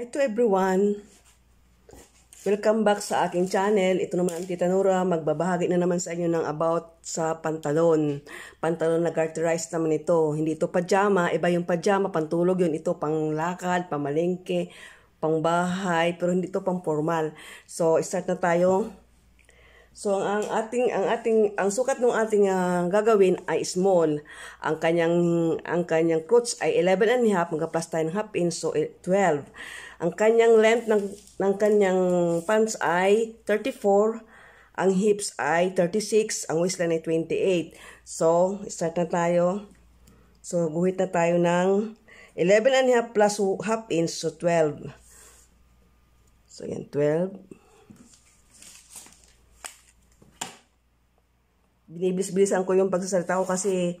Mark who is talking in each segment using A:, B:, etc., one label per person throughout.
A: Hi to everyone! Welcome back sa aking channel. Ito naman ang Tita Nora. Magbabahagi na naman sa inyo ng about sa pantalon. Pantalon na garterized naman ito. Hindi ito pajama. Iba yung pajama, pantulog yun. Ito pang lakad, pamalengke, pang bahay. Pero hindi ito pang formal. So, start na tayo. So ang ating ang ating ang sukat ng ating uh, gagawin ay small. Ang kanyang ang kanyang crotch ay 11 and a half, magka-plus tayo ng half inch so 12. Ang kanyang length ng ng kanyang pants ay 34, ang hips ay 36, ang waistline ay 28. So, start na tayo. So, guhit na tayo ng 11 and a half plus half inch so 12. So, yan 12. binibilis-bilisan ko yung pagsasalita ko kasi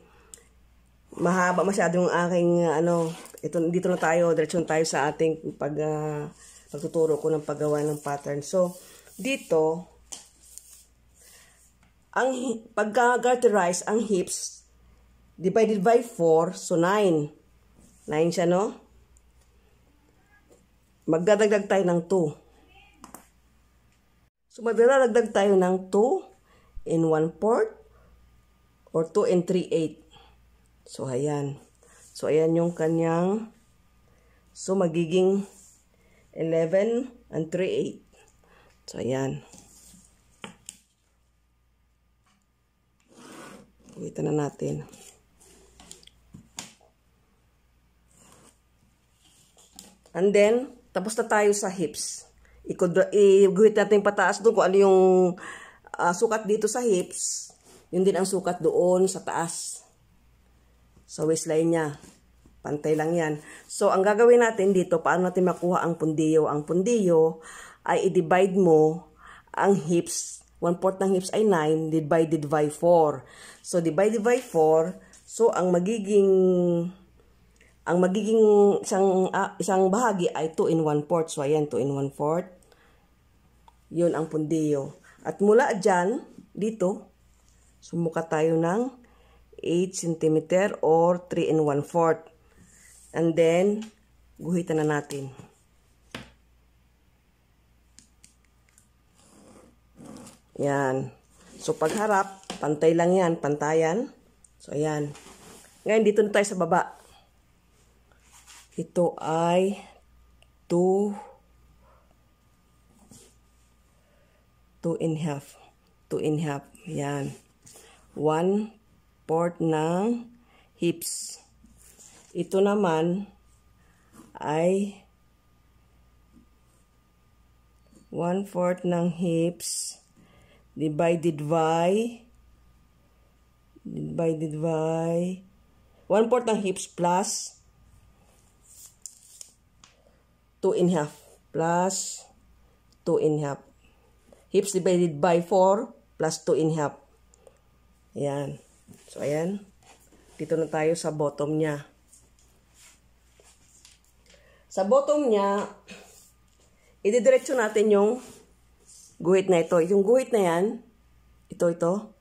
A: mahaba masyado yung aking ano, ito dito na tayo, diretso tayo sa ating pag uh, pagtuturo ko ng paggawa ng pattern. So, dito ang pagka-garterize ang hips divided by 4, so 9. 9 siya, no? Magdadagdag tayo ng 2. So, magdadagdag tayo ng 2 in 1 fourth or 2 and 3 8. So, ayan. So, ayan yung kanyang, so, magiging 11 and 3 8. So, ayan. Uwitan na natin. And then, tapos na tayo sa hips. I-guhit natin pataas doon kung ano yung uh, sukat dito sa hips. Yun din ang sukat doon sa taas. Sa waistline niya. Pantay lang yan. So, ang gagawin natin dito, paano natin makuha ang pundiyo? Ang pundiyo ay i-divide mo ang hips. 1 fourth ng hips ay 9 divided by 4. So, divided by 4. So, ang magiging ang magiging isang, uh, isang bahagi ay 2 in 1 fourth. So, ayan, 2 in 1 fourth. Yun ang pundiyo. At mula dyan, dito, Sumuka tayo ng 8 cm or 3 and 1 4 And then, guhitan na natin. Yan. So, pagharap, pantay lang yan, pantayan. So, ayan. Ngayon, dito na tayo sa baba. Ito ay 2 2 and half. 2 and half. Yan. 1 fourth ng hips. Ito naman ay 1 fourth ng hips divided by divided by 1 fourth ng hips plus 2 in half plus 2 in half. Hips divided by 4 plus 2 in half. Ayan. So, ayan. Dito na tayo sa bottom niya. Sa bottom niya, ididiretso natin yung guhit na ito. Yung guhit na yan, ito, ito.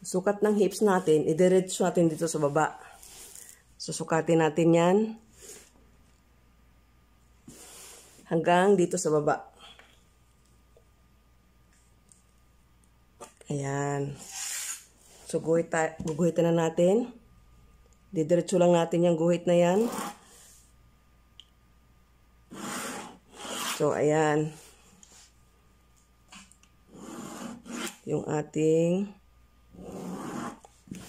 A: Sukat ng hips natin, idiretso natin dito sa baba. Susukatin natin yan. Hanggang dito sa baba. Ayan. So, guhit guguhitan na natin. Didiretso lang natin yung guhit na yan. So, ayan. Yung ating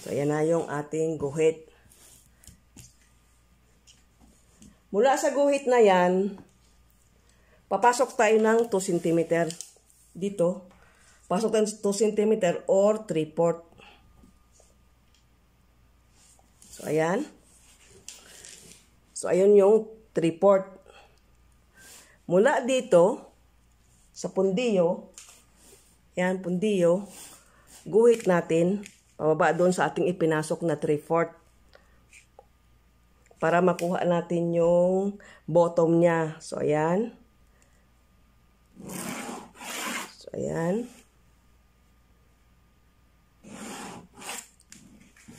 A: So, ayan na yung ating guhit. Mula sa guhit na yan, papasok tayo ng 2 cm dito. Pasok tayo 2 cm or 3 4 So, ayan. So, ayun yung 3 port. Mula dito, sa pundiyo, yan, pundiyo, guhit natin, pababa doon sa ating ipinasok na 3 4 para makuha natin yung bottom niya. So, ayan. So, ayan.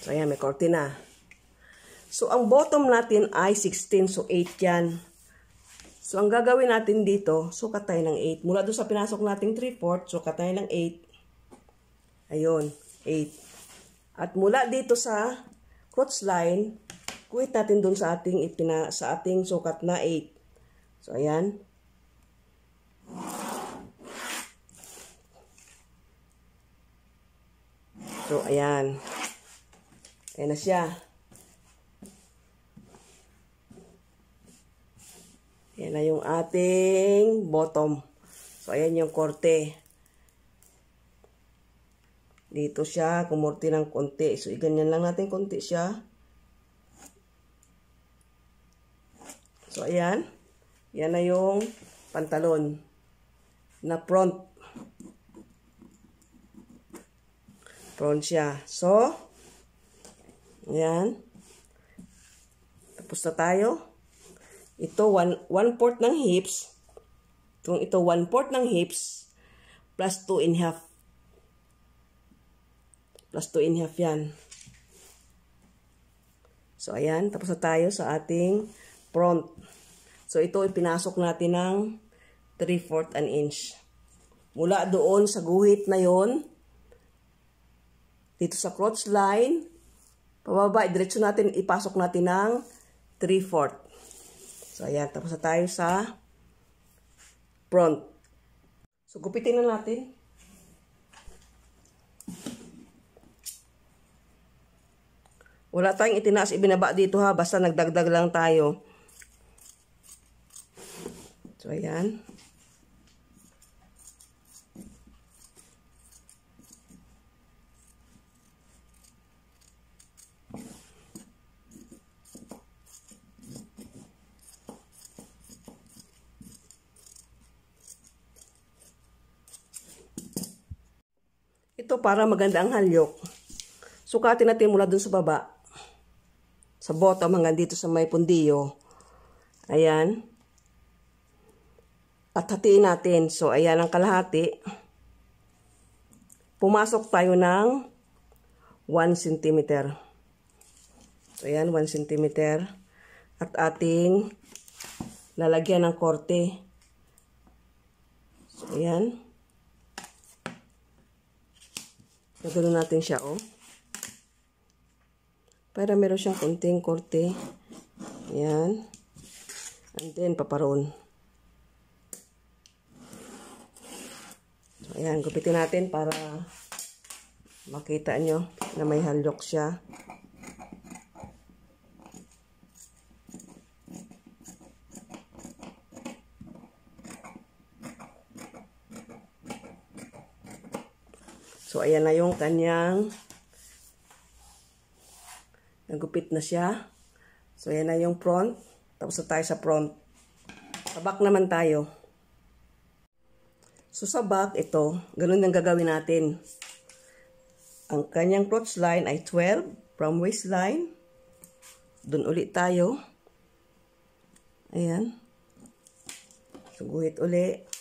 A: So, ayan, may kortina. So, ang bottom natin ay 16. So, 8 yan. So, ang gagawin natin dito, sukat tayo ng 8. Mula doon sa pinasok nating 3-4, sukat tayo ng 8. Ayun, 8. At mula dito sa crotch line, kuwit natin doon sa ating ipina, sa ating sukat na 8. So, ayan. So, ayan. Ayan na siya. Ayan na yung ating bottom. So, ayan yung korte. Dito siya, kumurti ng konti. So, iganyan lang natin konti siya. So, ayan. Yan na yung pantalon na front. Front siya. So, Ayan. Tapos na tayo. Ito, 1 one, fourth ng hips. Kung ito, 1 fourth ng hips, plus 2 and half. Plus 2 and half yan. So, ayan. Tapos na tayo sa ating front. So, ito, ipinasok natin ng 3 fourth an inch. Mula doon sa guhit na yon dito sa crotch line, Pababa, diretso natin, ipasok natin ng 3-4. So, ayan. Tapos na tayo sa front. So, gupitin na natin. Wala tayong itinaas, ibinaba dito ha. Basta nagdagdag lang tayo. So, ayan. Ito para maganda ang halyok. Sukatin natin mula dun sa baba. Sa bottom hanggang dito sa may pundiyo. Ayan. At hatiin natin. So, ayan ang kalahati. Pumasok tayo ng 1 cm. So, ayan, 1 cm. At ating lalagyan ng korte. So, ayan. Gagano natin siya, oh. Para meron siyang konting korte. Ayan. And then, paparoon. So, ayan. Gupitin natin para makita nyo na may handlock siya. So, ayan na yung kanyang nagupit na siya. So, ayan na yung front. Tapos na tayo sa front. Sa back naman tayo. So, sa back, ito, ganun ang gagawin natin. Ang kanyang crotch line ay 12 from waistline. Doon ulit tayo. Ayan. Suguhit ulit.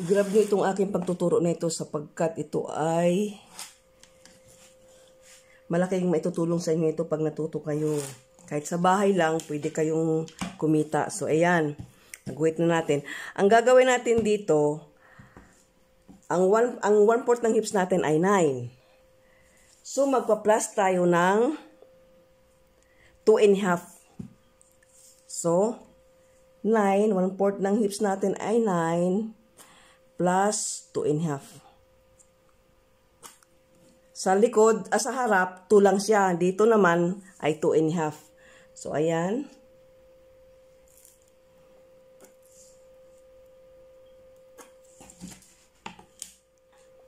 A: Grab nyo itong aking pagtuturo na ito sapagkat ito ay malaking maitutulong sa inyo ito pag natuto kayo. Kahit sa bahay lang, pwede kayong kumita. So, ayan. Nag-wait na natin. Ang gagawin natin dito, ang one, ang one fourth ng hips natin ay 9. So, magpa-plus tayo ng 2 and a half. So, 9, one fourth ng hips natin ay 9 plus 2 and half. Sa likod, ah, sa harap, 2 lang siya. Dito naman ay 2 and half. So, ayan.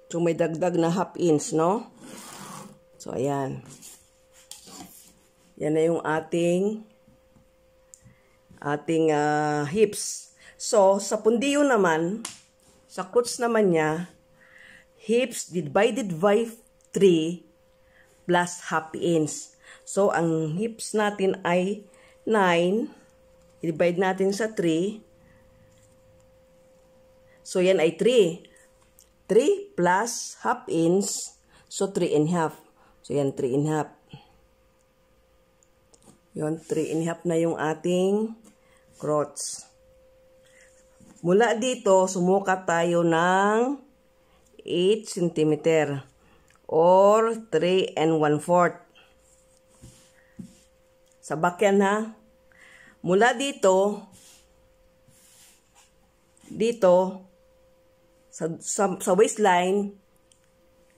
A: So, may dagdag na half inch, no? So, ayan. Yan na yung ating ating uh, hips. So, sa pundiyo naman, sa quotes naman niya, hips divided by 3 plus half inch. So, ang hips natin ay 9. I-divide natin sa 3. So, yan ay 3. 3 plus half inch. So, 3 and half. So, yan 3 and half. Yon, 3 and half na yung ating crotch. Mula dito, sumukat tayo ng 8 cm or 3 and 1 fourth. Sa bakyan ha. Mula dito, dito, sa, sa, sa waistline,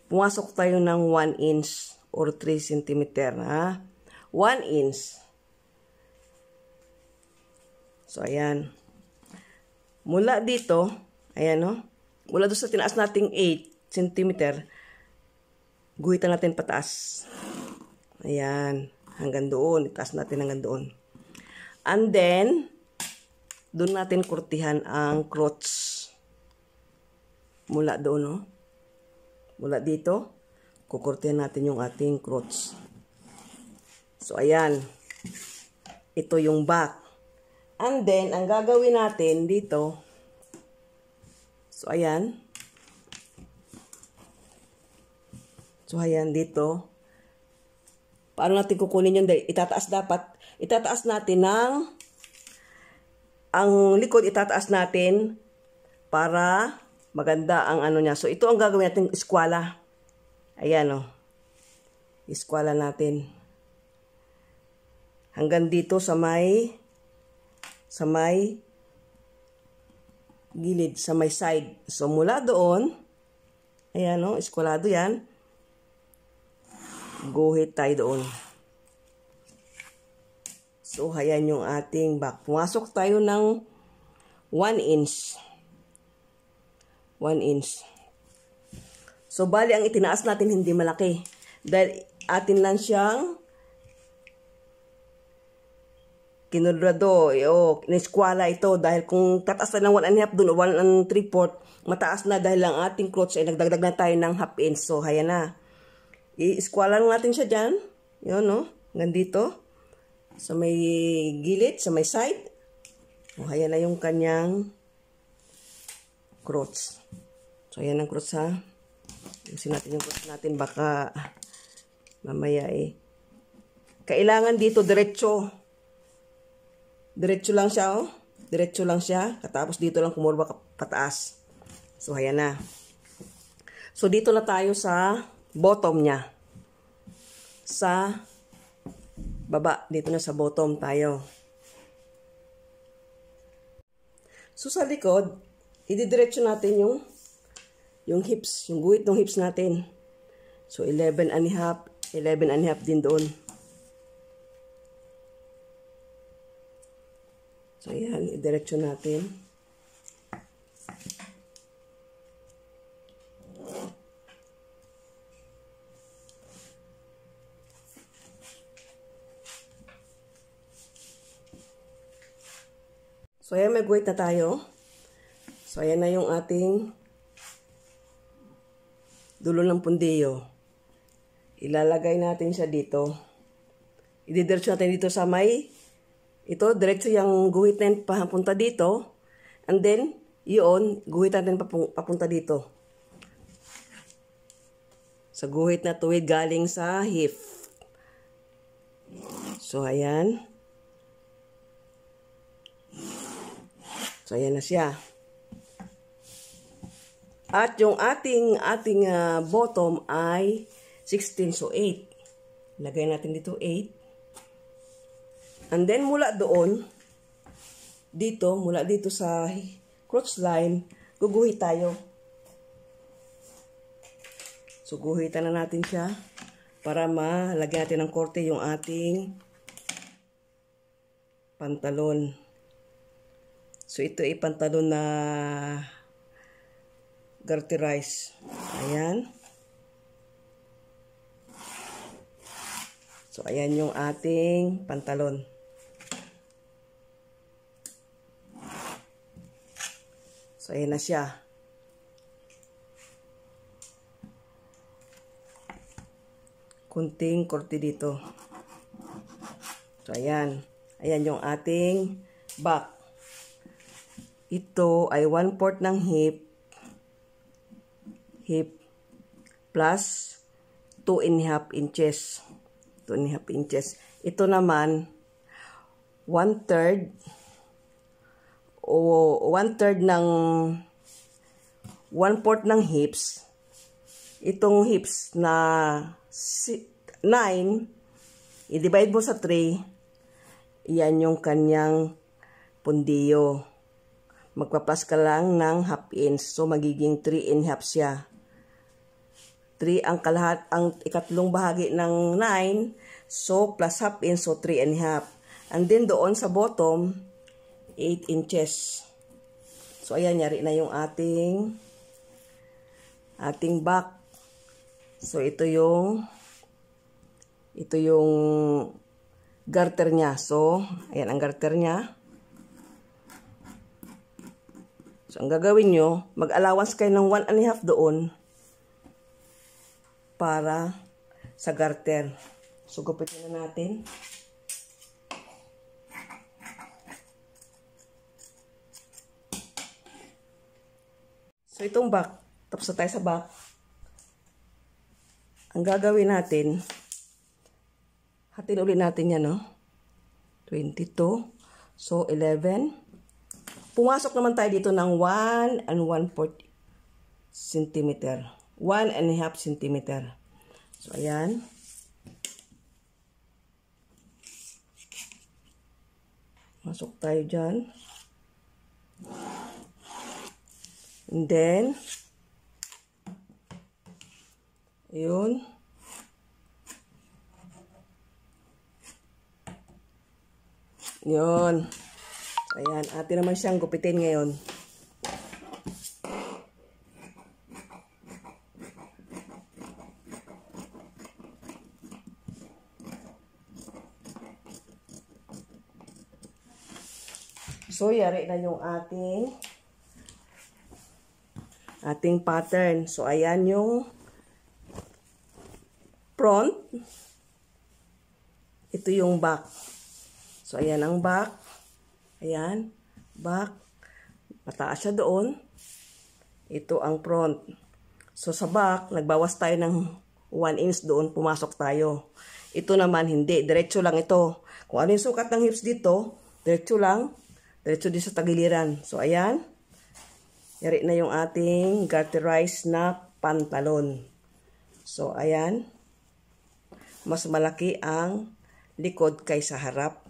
A: pumasok tayo ng 1 inch or 3 cm ha. 1 inch. So, ayan. Mula dito, ayan no, mula doon sa tinaas nating 8 cm, guhitan natin pataas. Ayan, hanggang doon, itaas natin hanggang doon. And then, doon natin kurtihan ang crotch. Mula doon, no? Mula dito, kukurtihan natin yung ating crotch. So, ayan. Ito yung back. And then, ang gagawin natin dito, so ayan. So ayan dito. Paano natin kukunin yun? Itataas dapat, itataas natin ng, ang likod itataas natin para maganda ang ano niya. So ito ang gagawin natin, eskwala. Ayan o. Oh. Eskwala natin. Hanggang dito sa may sa may gilid, sa may side. So, mula doon, ayan o, eskwalado yan, guhit tayo doon. So, ayan yung ating back. Pumasok tayo ng 1 inch. 1 inch. So, bali ang itinaas natin hindi malaki. Dahil atin lang siyang kinudrado, eh, o, ineskwala ito dahil kung tataas na ng 1 and a half dun o 1 and 3 fourth, mataas na dahil ang ating clothes ay nagdagdag na tayo ng half inch. So, haya na. I-eskwala natin siya dyan. Yun, no? Nandito. Sa may gilid, sa may side. O, haya na yung kanyang crotch. So, ayan ang crotch ha. Usin natin yung crotch natin. Baka mamaya eh. Kailangan dito diretso Diretso lang siya, oh. Diretso lang siya. Katapos dito lang kumurba pataas. So, ayan na. So, dito na tayo sa bottom niya. Sa baba. Dito na sa bottom tayo. So, sa likod, ididiretso natin yung yung hips, yung guhit ng hips natin. So, 11 and a half, 11 and a half din doon. Ayan, idiretso natin. So, ayan, may guhit na tayo. So, ayan na yung ating dulo ng pundiyo. Ilalagay natin siya dito. Ididiretso natin dito sa may ito, diretso yung guhit na yun papunta dito. And then, yun, guhit natin papunta dito. Sa guhit na tuwid galing sa hip. So, ayan. So, ayan na siya. At yung ating ating uh, bottom ay 16 so 8. Lagay natin dito 8. And then mula doon, dito, mula dito sa crotch line, guguhit tayo. So, guhitan na natin siya para malagyan natin ng korte yung ating pantalon. So, ito ay pantalon na garterize. Ayan. So, ayan yung ating pantalon. So, ayan na siya. Kunting korte dito. So, ayan. Ayan yung ating back. Ito ay 1 port ng hip. Hip plus 2 and a half inches. 2 and a half inches. Ito naman, one-third o one-third ng one-fourth ng hips. Itong hips na 9, i-divide mo sa 3, yan yung kanyang pundiyo. Magpapas ka lang ng half inch. So, magiging 3 and half siya. 3 ang kalahat, ang ikatlong bahagi ng 9. So, plus half inch, so 3 and half. And then, doon sa bottom, 8 inches. So, ayan, yari na yung ating ating back. So, ito yung ito yung garter niya. So, ayan ang garter niya. So, ang gagawin nyo, mag-allowance kayo ng 1 and a half doon para sa garter. So, gupitin na natin. So, itong back, tapos na tayo sa back. Ang gagawin natin, hatin ulit natin yan, no? 22. So, 11. Pumasok naman tayo dito ng 1 and 1 4 centimeter. 1 and a half centimeter. So, ayan. Masok tayo dyan. And then, yun. Yun. Ayan, atin naman siyang gupitin ngayon. So, yari na yung ating ating pattern. So, ayan yung front. Ito yung back. So, ayan ang back. Ayan, back. Mataas siya doon. Ito ang front. So sa back, nagbawas tayo ng 1 inch doon, pumasok tayo. Ito naman hindi, diretso lang ito. Kung ano yung sukat ng hips dito, diretso lang, diretso din sa tagiliran. So ayan, yari na yung ating garterized na pantalon. So ayan, mas malaki ang likod kaysa harap.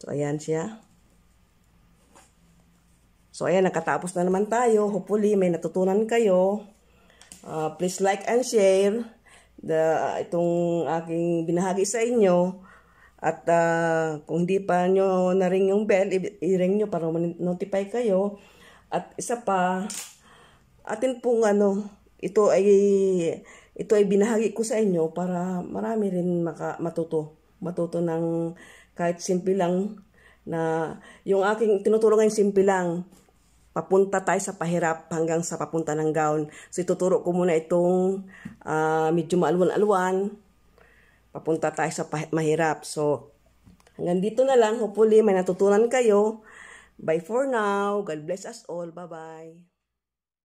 A: So ayan siya. So, ayan, nakatapos na naman tayo. Hopefully, may natutunan kayo. Uh, please like and share the, itong aking binahagi sa inyo. At uh, kung hindi pa nyo na-ring yung bell, i-ring nyo para notify kayo. At isa pa, atin pong ano, ito ay ito ay binahagi ko sa inyo para marami rin maka, matuto. Matuto ng kahit simple lang na yung aking tinutulungan simple lang papunta tayo sa pahirap hanggang sa papunta ng gown. So ituturo ko muna itong uh, medyo maalwan-alwan. Papunta tayo sa mahirap. So hanggang dito na lang. Hopefully may natutunan kayo. Bye for now. God bless us all. Bye-bye.